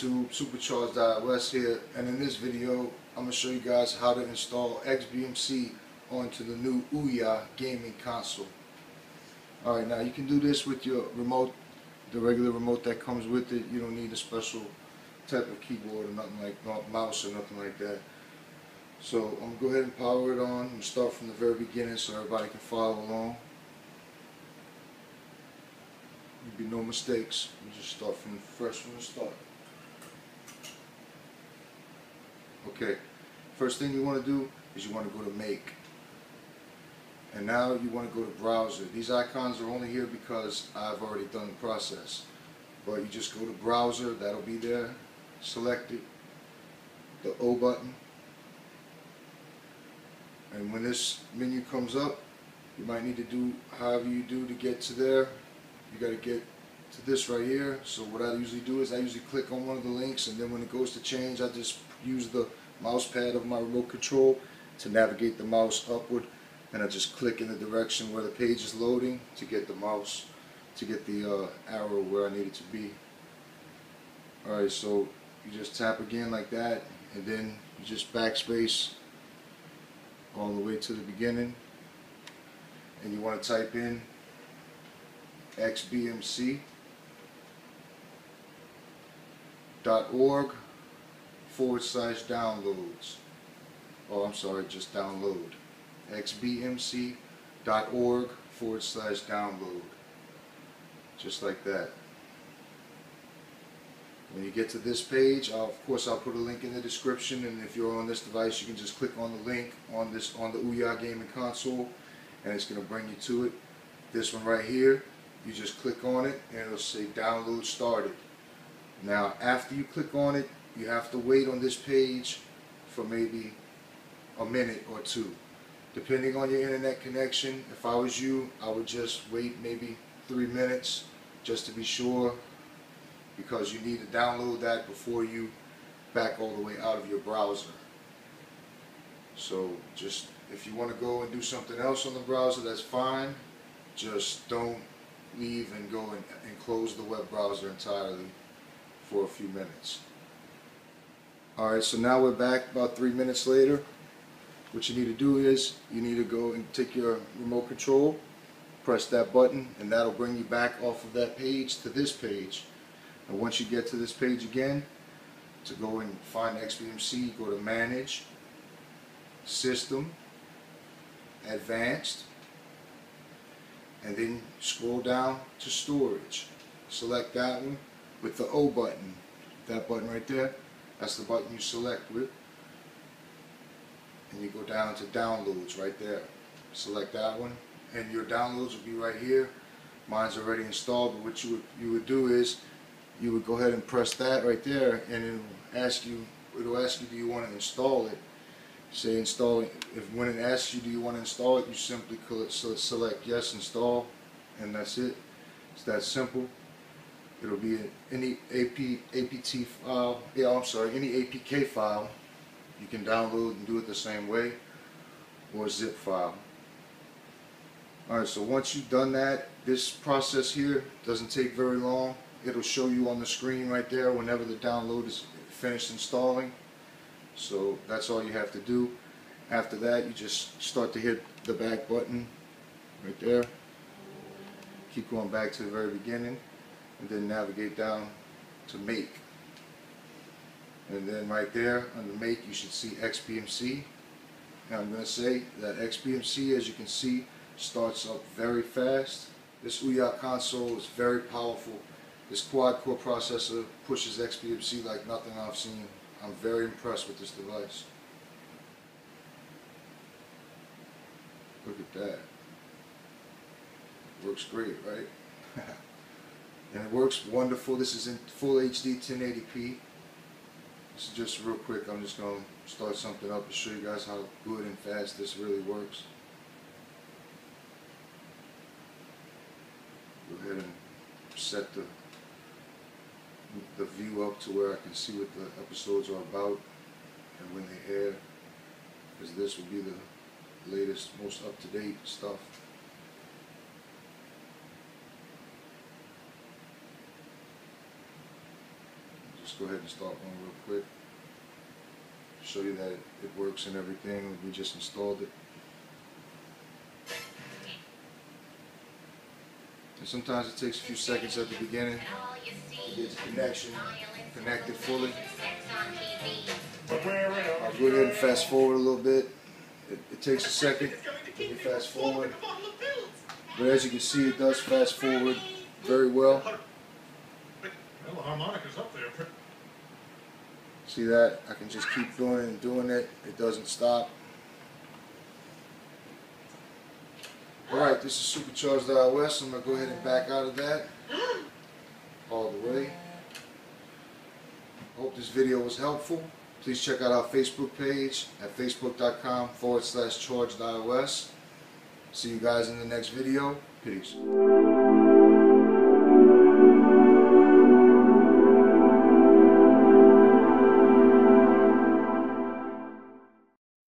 YouTube, Supercharged iOS here, and in this video, I'm going to show you guys how to install XBMC onto the new Ouya gaming console. Alright, now you can do this with your remote, the regular remote that comes with it. You don't need a special type of keyboard or nothing like, mouse or nothing like that. So I'm going to go ahead and power it on and start from the very beginning so everybody can follow along. There'll be no mistakes. We just start from the first from the start. Okay, first thing you want to do is you want to go to make. And now you want to go to browser. These icons are only here because I've already done the process. But you just go to browser, that'll be there. Select it, the O button. And when this menu comes up, you might need to do however you do to get to there. You got to get to this right here. So what I usually do is I usually click on one of the links and then when it goes to change I just use the mouse pad of my remote control to navigate the mouse upward. And I just click in the direction where the page is loading to get the mouse to get the uh, arrow where I need it to be. Alright so you just tap again like that and then you just backspace all the way to the beginning. And you want to type in xbmc dot org forward slash downloads. Oh I'm sorry just download. Xbmc dot org forward slash download. Just like that. When you get to this page I'll, of course I'll put a link in the description and if you're on this device you can just click on the link on this on the Ouya gaming console and it's going to bring you to it. This one right here you just click on it and it'll say download started. Now after you click on it you have to wait on this page for maybe a minute or two. Depending on your internet connection if I was you I would just wait maybe three minutes just to be sure because you need to download that before you back all the way out of your browser. So just if you want to go and do something else on the browser that's fine. Just don't leave and go and, and close the web browser entirely for a few minutes. Alright, so now we're back about three minutes later. What you need to do is you need to go and take your remote control, press that button, and that'll bring you back off of that page to this page. And once you get to this page again, to go and find XBMC, go to Manage, System, Advanced, and then scroll down to storage. Select that one with the O button. That button right there, that's the button you select with. And you go down to downloads right there. Select that one and your downloads will be right here. Mine's already installed, but what you would, you would do is you would go ahead and press that right there and it'll ask you, it'll ask you do you want to install it say install if when it asks you do you want to install it you simply select yes install and that's it it's that simple it'll be any AP, APT file. Yeah I'm sorry any APK file you can download and do it the same way or zip file. Alright so once you've done that this process here doesn't take very long. It'll show you on the screen right there whenever the download is finished installing. So that's all you have to do. After that, you just start to hit the back button right there. Keep going back to the very beginning and then navigate down to make. And then right there under make you should see XBMC. And I'm going to say that XBMC as you can see starts up very fast. This Ouya console is very powerful. This quad core processor pushes XBMC like nothing I've seen I'm very impressed with this device. Look at that. Works great, right? and it works wonderful. This is in full HD 1080p. This is just real quick. I'm just going to start something up and show you guys how good and fast this really works. Go ahead and set the the view up to where I can see what the episodes are about and when they air because this will be the latest, most up-to-date stuff. Just go ahead and start one real quick. Show you that it, it works and everything. We just installed it. And sometimes it takes a few seconds at the beginning to get the connection connected fully. But we're in a- I'll go ahead and fast forward a little bit. It, it takes a second. Let me fast forward. But as you can see, it does fast forward very well. Well, the harmonica's up there. See that? I can just keep doing it and doing it. It doesn't stop. Alright, this is Supercharged iOS. I'm going to go ahead and back out of that all the way. Hope this video was helpful. Please check out our Facebook page at facebook.com forward slash charged iOS. See you guys in the next video. Peace.